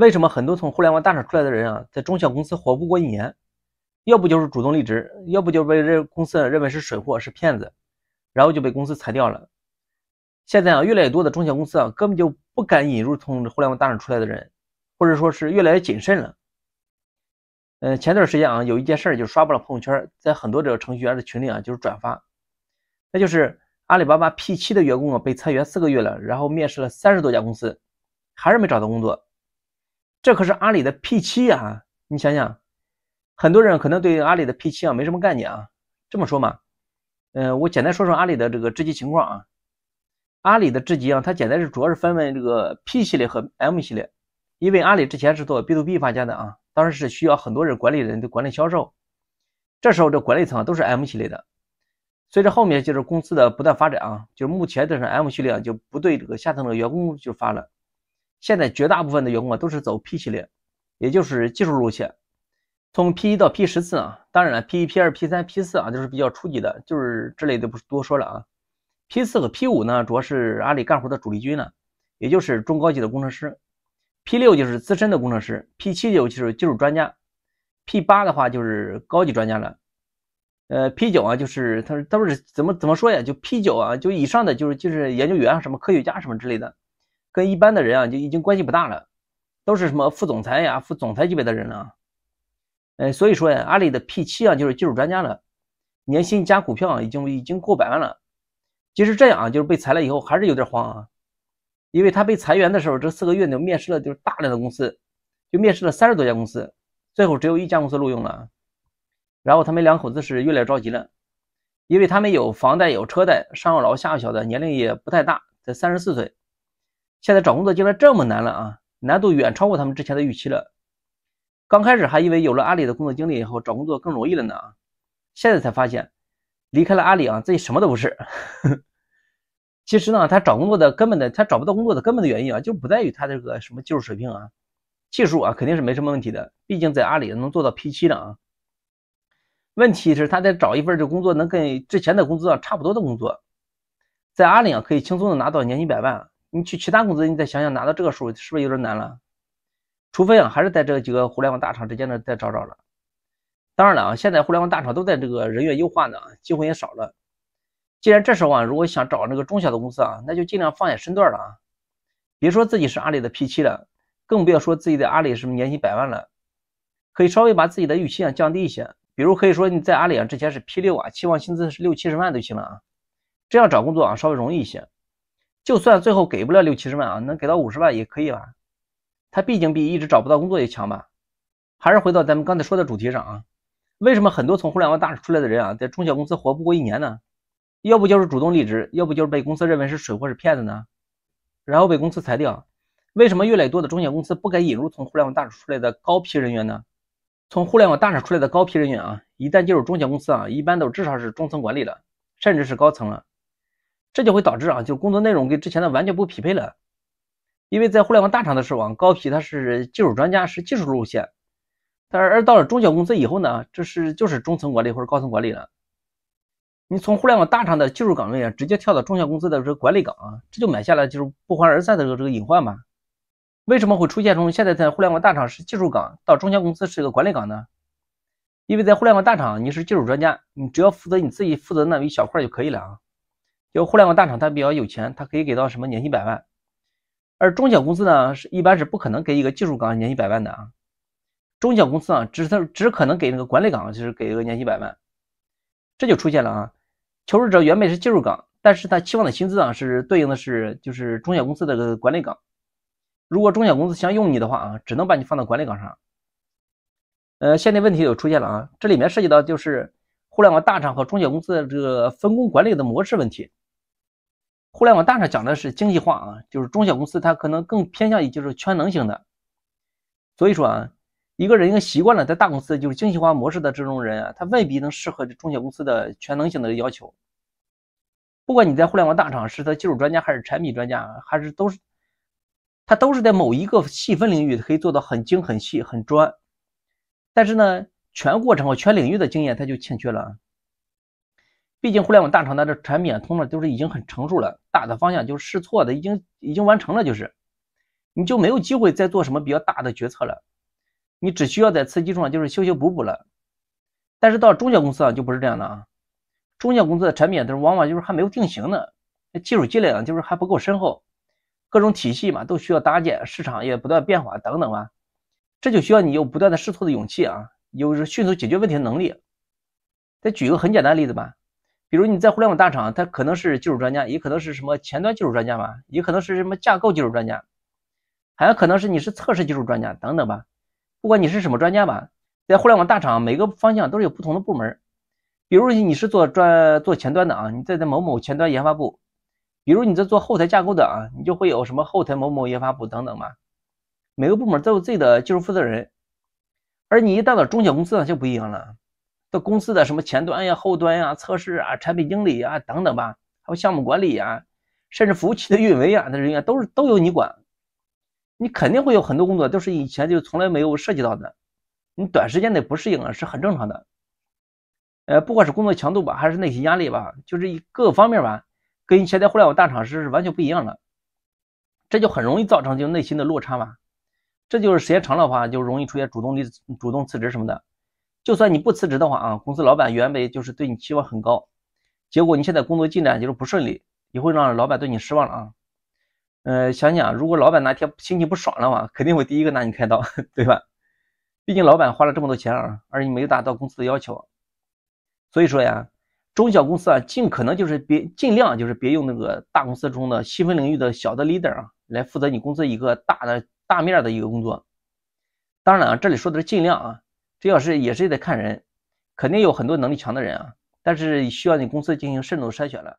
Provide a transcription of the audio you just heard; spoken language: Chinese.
为什么很多从互联网大厂出来的人啊，在中小公司活不过一年？要不就是主动离职，要不就被这公司认为是水货、是骗子，然后就被公司裁掉了。现在啊，越来越多的中小公司啊，根本就不敢引入从互联网大厂出来的人，或者说是越来越谨慎了。嗯，前段时间啊，有一件事就刷爆了朋友圈，在很多这个程序员的群里啊，就是转发，那就是阿里巴巴 P7 的员工啊，被裁员四个月了，然后面试了三十多家公司，还是没找到工作。这可是阿里的 P7 啊！你想想，很多人可能对阿里的 P7 啊没什么概念啊。这么说嘛，嗯，我简单说说阿里的这个职级情况啊。阿里的职级啊，它简单是主要是分为这个 P 系列和 M 系列。因为阿里之前是做 B to B 发家的啊，当时是需要很多人管理人的管理销售，这时候这管理层啊都是 M 系列的。随着后面就是公司的不断发展啊，就是目前这是 M 系列就不对这个下层的员工就发了。现在绝大部分的员工啊都是走 P 系列，也就是技术路线，从 P 一到 P 十四啊，当然了，P 一、P 二、P 三、P 四啊都是比较初级的，就是这类就不多说了啊。P 四和 P 五呢，主要是阿里干活的主力军了，也就是中高级的工程师。P 六就是资深的工程师，P 七就是技术专家，P 八的话就是高级专家了。呃，P 九啊就是他都是怎么怎么说呀？就 P 九啊，就以上的就是就是研究员啊什么科学家什么之类的。跟一般的人啊，就已经关系不大了，都是什么副总裁呀、副总裁级别的人了。哎，所以说呀，阿里的 P 七啊，就是技术专家了，年薪加股票啊，已经已经过百万了。即使这样啊，就是被裁了以后，还是有点慌啊，因为他被裁员的时候，这四个月呢，面试了就是大量的公司，就面试了三十多家公司，最后只有一家公司录用了。然后他们两口子是越来越着急了，因为他们有房贷、有车贷，上有老下有小的，年龄也不太大，才三十四岁。现在找工作竟然这么难了啊！难度远超过他们之前的预期了。刚开始还以为有了阿里的工作经历以后找工作更容易了呢！现在才发现，离开了阿里啊，自己什么都不是。其实呢，他找工作的根本的，他找不到工作的根本的原因啊，就不在于他这个什么技术水平啊，技术啊肯定是没什么问题的，毕竟在阿里能做到 P7 的啊。问题是他在找一份这工作能跟之前的工资啊差不多的工作，在阿里啊可以轻松的拿到年薪百万。你去其他公司，你再想想拿到这个数是不是有点难了？除非啊，还是在这几个互联网大厂之间的再找找了。当然了啊，现在互联网大厂都在这个人员优化呢，机会也少了。既然这时候啊，如果想找那个中小的公司啊，那就尽量放下身段了啊，别说自己是阿里的 P7 了，更不要说自己在阿里什么年薪百万了。可以稍微把自己的预期啊降低一些，比如可以说你在阿里啊之前是 P6 啊，期望薪资是六七十万就行了啊，这样找工作啊稍微容易一些。就算最后给不了六七十万啊，能给到五十万也可以吧？他毕竟比一直找不到工作也强吧？还是回到咱们刚才说的主题上啊，为什么很多从互联网大厂出来的人啊，在中小公司活不过一年呢？要不就是主动离职，要不就是被公司认为是水货是骗子呢？然后被公司裁掉。为什么越来越多的中小公司不敢引入从互联网大厂出来的高批人员呢？从互联网大厂出来的高批人员啊，一旦进入中小公司啊，一般都至少是中层管理了，甚至是高层了。这就会导致啊，就工作内容跟之前的完全不匹配了。因为在互联网大厂的时候啊，高皮他是技术专家，是技术路线；但是而到了中小公司以后呢，这是就是中层管理或者高层管理了。你从互联网大厂的技术岗位啊，直接跳到中小公司的这个管理岗啊，这就埋下了就是不欢而散的这个这个隐患吧？为什么会出现从现在在互联网大厂是技术岗到中小公司是一个管理岗呢？因为在互联网大厂你是技术专家，你只要负责你自己负责那一小块就可以了啊。就互联网大厂，它比较有钱，它可以给到什么年薪百万，而中小公司呢，是一般是不可能给一个技术岗年薪百万的啊。中小公司啊，只是只可能给那个管理岗，就是给一个年薪百万，这就出现了啊。求职者原本是技术岗，但是他期望的薪资啊，是对应的是就是中小公司的个管理岗。如果中小公司想用你的话啊，只能把你放到管理岗上。呃，现在问题就出现了啊，这里面涉及到就是互联网大厂和中小公司的这个分工管理的模式问题。互联网大厂讲的是精细化啊，就是中小公司它可能更偏向于就是全能型的。所以说啊，一个人一个习惯了在大公司就是精细化模式的这种人啊，他未必能适合这中小公司的全能型的要求。不管你在互联网大厂是他技术专家还是产品专家，还是都是他都是在某一个细分领域可以做到很精很细很专，但是呢，全过程和全领域的经验他就欠缺了。毕竟互联网大厂它的产品啊，通常都是已经很成熟了，大的方向就是试错的已经已经完成了，就是你就没有机会再做什么比较大的决策了，你只需要在此基础上就是修修补补了。但是到中小公司啊就不是这样的啊，中小公司的产品都是往往就是还没有定型呢，技术积累啊就是还不够深厚，各种体系嘛都需要搭建，市场也不断变化等等啊，这就需要你有不断的试错的勇气啊，有迅速解决问题的能力。再举一个很简单的例子吧，比如你在互联网大厂，他可能是技术专家，也可能是什么前端技术专家吧，也可能是什么架构技术专家，还有可能是你是测试技术专家等等吧。不管你是什么专家吧。在互联网大厂，每个方向都是有不同的部门。比如你是做专做前端的啊，你在在某某前端研发部；比如你在做后台架构的啊，你就会有什么后台某某研发部等等嘛。每个部门都有自己的技术负责人。而你一到了中小公司呢，就不一样了。到公司的什么前端呀、后端呀、测试啊、产品经理啊等等吧，还有项目管理呀，甚至服务器的运维啊，那人员都是都由你管。你肯定会有很多工作都是以前就从来没有涉及到的。你短时间内不适应啊，是很正常的。呃，不管是工作强度吧，还是内心压力吧，就是各个方面吧，跟现在互联网大厂是完全不一样的。这就很容易造成就内心的落差嘛。这就是时间长了的话，就容易出现主动离主动辞职什么的。就算你不辞职的话啊，公司老板原本就是对你期望很高，结果你现在工作进展就是不顺利，也会让老板对你失望了啊。呃，想想如果老板哪天心情不爽的话，肯定会第一个拿你开刀，对吧？毕竟老板花了这么多钱啊，而你没有达到公司的要求，所以说呀，中小公司啊，尽可能就是别尽量就是别用那个大公司中的细分领域的小的 leader 啊，来负责你公司一个大的大面的一个工作。当然啊，这里说的是尽量啊，这要是也是得看人，肯定有很多能力强的人啊，但是需要你公司进行慎重筛选了。